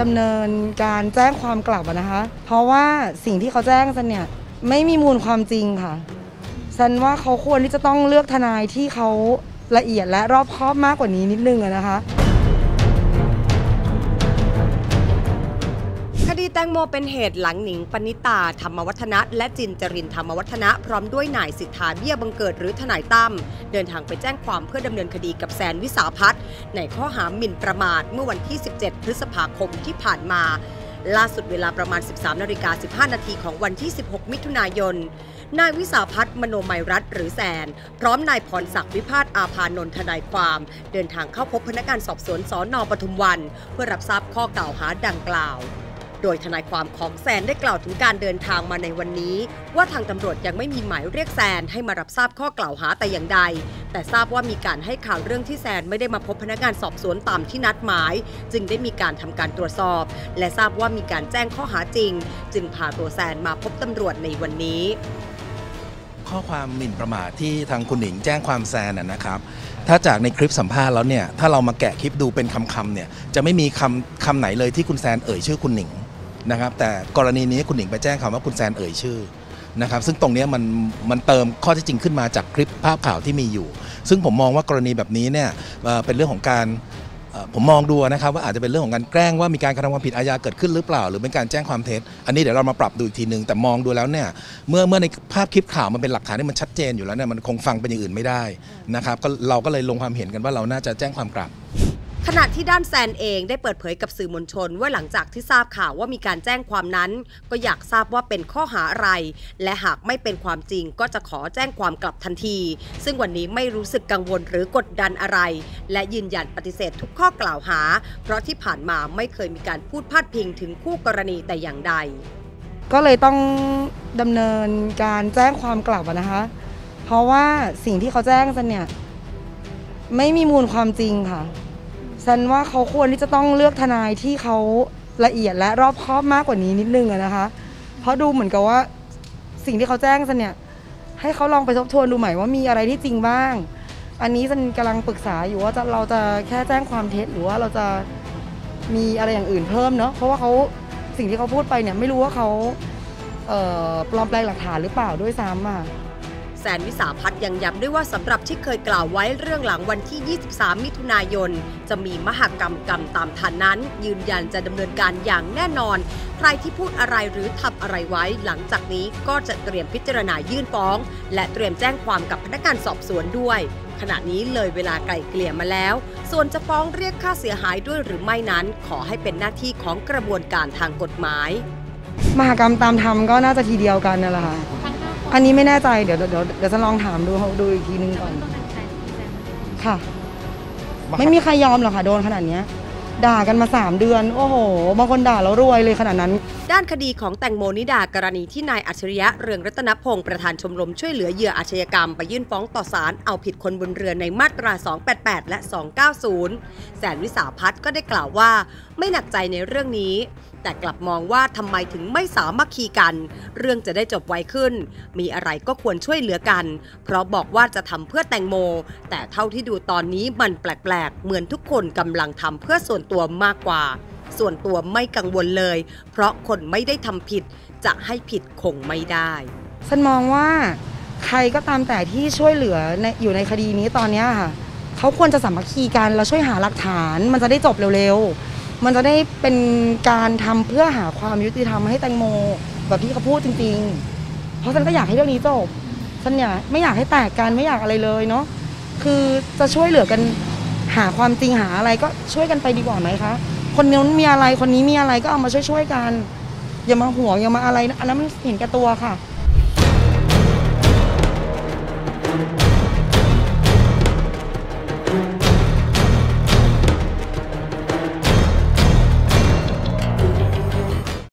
ดำเนินการแจ้งความกลับนะคะ เพราะว่าสิ่งที่เขาแจ้งซันเนี่ยไม่มีมูลความจริงค่ะซันว่าเขาควรที่จะต้องเลือกทนายที่เขาละเอียดและรอบคอบมากกว่านี้นิดนึงนะคะ ตงโมเป็นเหตุหลังหนิงปณิตาธรรมวัฒนะ และจินจรินธรรมวัฒนะพร้อมด้วยนายสิทธาเบี้ยบังเกิดหรือทนายตั้มเดินทางไปแจ้งความเพื่อดำเนินคดีกับแซนวิสาพัฒน์ในข้อหาหมิ่นประมาทเมื่อวันที่ 17 พฤษภาคมที่ผ่านมา ล่าสุดเวลาประมาณ 13นาฬิกา15นาทีของวันที่ 16 มิถุนายนนายวิสาพัฒน์มโนมัยรัตน์หรือแซน พร้อมนายพรศักดิ์วิพาทอาภานนท์ทนายความ เดินทางเข้าพบพนักงานสอบสวนสอนอปทุมวัน เพื่อรับทราบข้อกล่าวหาดังกล่าว โดยทนายความของแซนได้กล่าวถึงการเดินทางมาในวันนี้ ว่าทางตำรวจยังไม่มีหมายเรียกแซนให้มารับทราบข้อกล่าวหาแต่อย่างใด แต่ทราบว่ามีการให้ข่าวเรื่องที่แซนไม่ได้มาพบพนักงานสอบสวนตามที่นัดหมาย จึงได้มีการทำการตรวจสอบ และทราบว่ามีการแจ้งข้อหาจริง จึงพาตัวแซนมาพบตำรวจในวันนี้ ข้อความหมิ่นประมาทที่ทางคุณหนิงแจ้งความแซนนะนะครับถ้าจากในคลิปสัมภาษณ์แล้วเนี่ย ถ้าเรามาแกะคลิปดูเป็นคำๆเนี่ย จะไม่มีคำคำไหนเลยที่คุณแซนเอ่ยชื่อคุณหนิง นะครับแต่กรณีนี้คุณหนิงไปแจ้งคำว่าคุณแซนเอ่ยชื่อนะครับซึ่งตรงนี้มันมันเติมข้อที่จริงขึ้นมาจากคลิปภาพข่าวที่มีอยู่ ซึ่งผมมองว่ากรณีแบบนี้เนี่ยเป็นเรื่องของการผมมองดูนะครับว่าอาจจะเป็นเรื่องของการแกล้งว่ามีการกระทำความผิดอาญาเกิดขึ้นหรือเปล่า หรือเป็นการแจ้งความเท็จอันนี้เดี๋ยวเรามาปรับดูอีกทีนึงแต่มองดูแล้วเนี่ยเมื่อเมื่อในภาพคลิปข่าวมันเป็นหลักฐานที่มันชัดเจนอยู่แล้วเนี่ยมันคงฟังเป็นอย่างอื่นไม่ได้นะครับก็เราก็เลยลงความเห็นกันว่าเราน่าจะแจ้งความกลับ ขณะที่ด้านแซนเองได้เปิดเผยกับสื่อมวลชน ว่าหลังจากที่ทราบข่าวว่ามีการแจ้งความนั้น ก็อยากทราบว่าเป็นข้อหาอะไร และหากไม่เป็นความจริงก็จะขอแจ้งความกลับทันที ซึ่งวันนี้ไม่รู้สึกกังวลหรือกดดันอะไร และยืนยันปฏิเสธทุกข้อกล่าวหา เพราะที่ผ่านมาไม่เคยมีการพูดพาดพิงถึงคู่กรณีแต่อย่างใด ก็เลยต้องดำเนินการแจ้งความกลับนะคะ เพราะว่าสิ่งที่เขาแจ้งซันเนี่ยไม่มีมูลความจริงค่ะ ซันว่าเขาควรที่จะต้องเลือกทนายที่เขาละเอียดและรอบคอบมากกว่านี้นิดนึงอะนะคะ เพราะดูเหมือนกับว่าสิ่งที่เขาแจ้งซันเนี่ย ให้เขาลองไปทบทวนดูใหม่ว่ามีอะไรที่จริงบ้าง อันนี้ซันกำลังปรึกษาอยู่ว่าจะเราจะแค่แจ้งความเท็จหรือว่าเราจะมีอะไรอย่างอื่นเพิ่มเนาะเพราะว่าเขาสิ่งที่เขาพูดไปเนี่ยไม่รู้ว่าเขาเอ่อปลอมแปลงหลักฐานหรือเปล่าด้วยซ้ำอะ แซนวิสาพัฒน์ยังย้ำด้วยว่าสำหรับที่เคยกล่าวไว้เรื่องหลังวันที่ 23 มิถุนายน จะมีมหกรรมกรรมตามทันนั้น ยืนยันจะดำเนินการอย่างแน่นอน ใครที่พูดอะไรหรือทำอะไรไว้ หลังจากนี้ก็จะเตรียมพิจารณายื่นฟ้อง และเตรียมแจ้งความกับพนักงานสอบสวนด้วย ขณะนี้เลยเวลาไกล่เกลี่ยมาแล้ว ส่วนจะฟ้องเรียกค่าเสียหายด้วยหรือไม่นั้น ขอให้เป็นหน้าที่ของกระบวนการทางกฎหมาย มหากรรมตามธรรมก็น่าจะทีเดียวกันนั่นแหละค่ะ อันนี้ไม่แน่ใจเดี๋ยวเดี๋ยวเดี๋ยวจะลองถามดูดูอีกทีนึงก่อนค่ะ ไม่มีใครยอมหรอกค่ะโดนขนาดเนี้ย ด่ากันมา 3 เดือน โอ้โห บางคนด่าแล้วรวยเลยขนาดนั้น ด้านคดีของแตงโมนิดากรณีที่นายอัจฉริยะเรืองรัตนพงศ์ประธานชมรมช่วยเหลือเหยื่ออาชญากรรมไปยื่นฟ้องต่อศาลเอาผิดคนบนเรือในมาตรา 288 และ 290 แสนวิสาพัฒน์ก็ได้กล่าวว่า ไม่หนักใจในเรื่องนี้ แต่กลับมองว่าทำไมถึงไม่สามัคคีกัน เรื่องจะได้จบไวขึ้น มีอะไรก็ควรช่วยเหลือกัน เพราะบอกว่าจะทำเพื่อแตงโม แต่เท่าที่ดูตอนนี้มันแปลกๆ เหมือนทุกคนกำลังทำเพื่อส่วนตัวมากกว่า ส่วนตัวไม่กังวลเลย เพราะคนไม่ได้ทำผิด จะให้ผิดคงไม่ได้ฉันมองว่าใครก็ตามแต่ที่ช่วยเหลือในอยู่ในคดีนี้ตอนนี้ค่ะเขาควรจะสามัคคีกันแล้วช่วยหาหลักฐาน มันจะได้จบเร็วๆ มันจะได้เป็นการทำเพื่อหาความยุติธรรมให้แตงโม แบบที่เขาพูดจริง ๆ เพราะฉันก็อยากให้เรื่องนี้จบฉันอยากไม่อยากให้แตกกันไม่อยากอะไรเลยเนาะคือจะช่วยเหลือกันหาความจริงหาอะไรก็ช่วยกันไปดีกว่าไหมคะคนนู้มีอะไรคนนี้มีอะไรก็เอามาช่วยๆกัน อย่ามาห่วงอย่ามาอะไรนะอันนั้นมันเห็นแก่ตัวค่ะ